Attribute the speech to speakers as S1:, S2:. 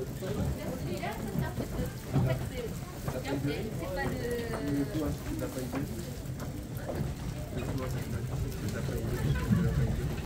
S1: C'est
S2: Thank you.